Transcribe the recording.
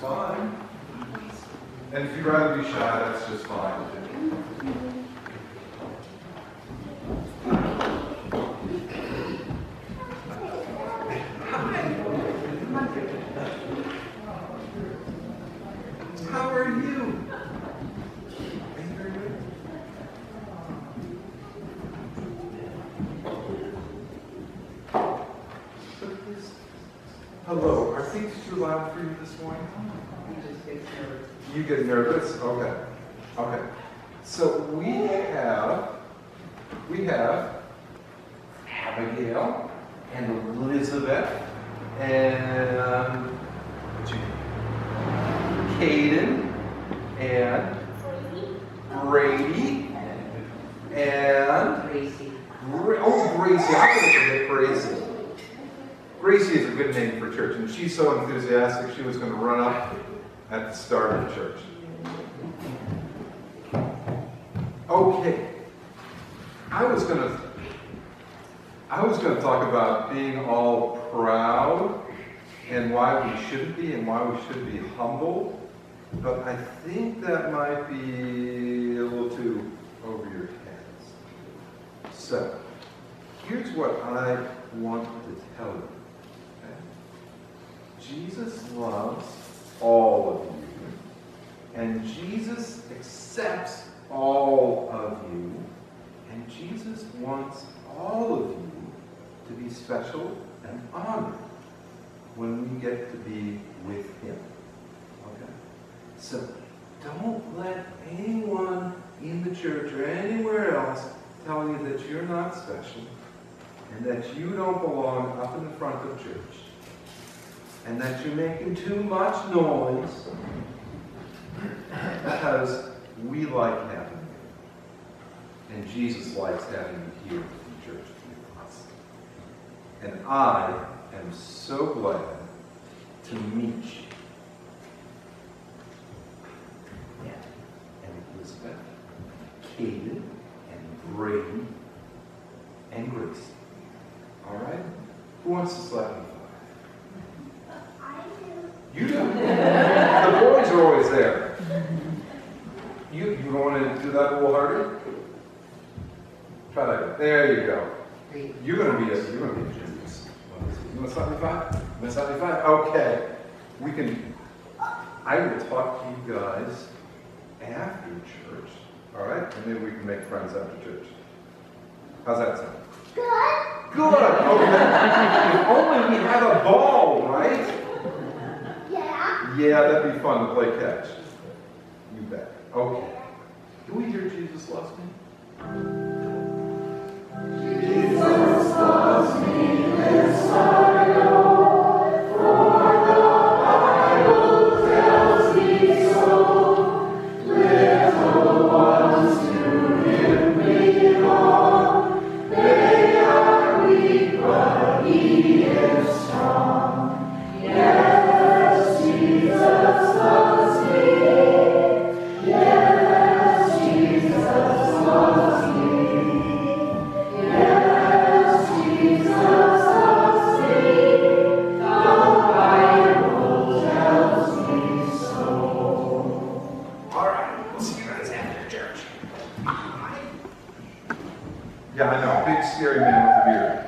fine. And if you'd rather be shy, that's just fine. How are you? Hello, are things too loud for you this morning? You get nervous? Okay. Okay. So we have, we have Abigail and Elizabeth and Caden and Brady and Gracie. Gra- oh Gracie. How could I forget Gracie? Gracie is a good name for church, and she's so enthusiastic she was going to run up at the start of church. Okay. I was going to I was going to talk about being all proud and why we shouldn't be and why we should be humble, but I think that might be a little too over your heads. So, here's what I want to tell you. Jesus loves all of you, and Jesus accepts all of you, and Jesus wants all of you to be special and honored when we get to be with Him. Okay? So don't let anyone in the church or anywhere else tell you that you're not special and that you don't belong up in the front of church and that you're making too much noise because we like having you. And Jesus likes having you here in the church with us. And I am so glad to meet you. And Elizabeth, Caden, and Brady, and Grace. All right? Who wants to slap me? You do. the boys are always there. You you want to do that a little harder? Try that. There you go. You're gonna be a you're gonna be a genius. You want to slap me five? You want to slap me five? Okay. We can. I will talk to you guys after church. All right, and then we can make friends after church. How's that sound? Good. Good. Okay. if only we had a ball, right? Yeah. That'd be fun to play catch. You bet. Okay. Do we hear? Jesus loves me. Yeah, I know. Big scary man with a beard.